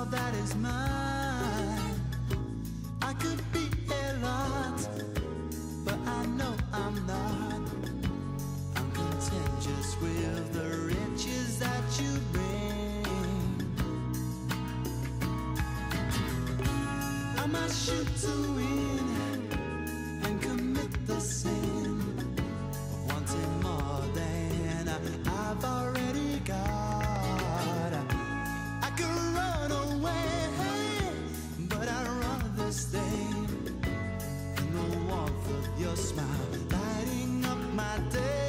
all that is mine. I could be a lot, but I know I'm not. I'm content just with the riches that you bring. I might shoot to win your smile, lighting up my day.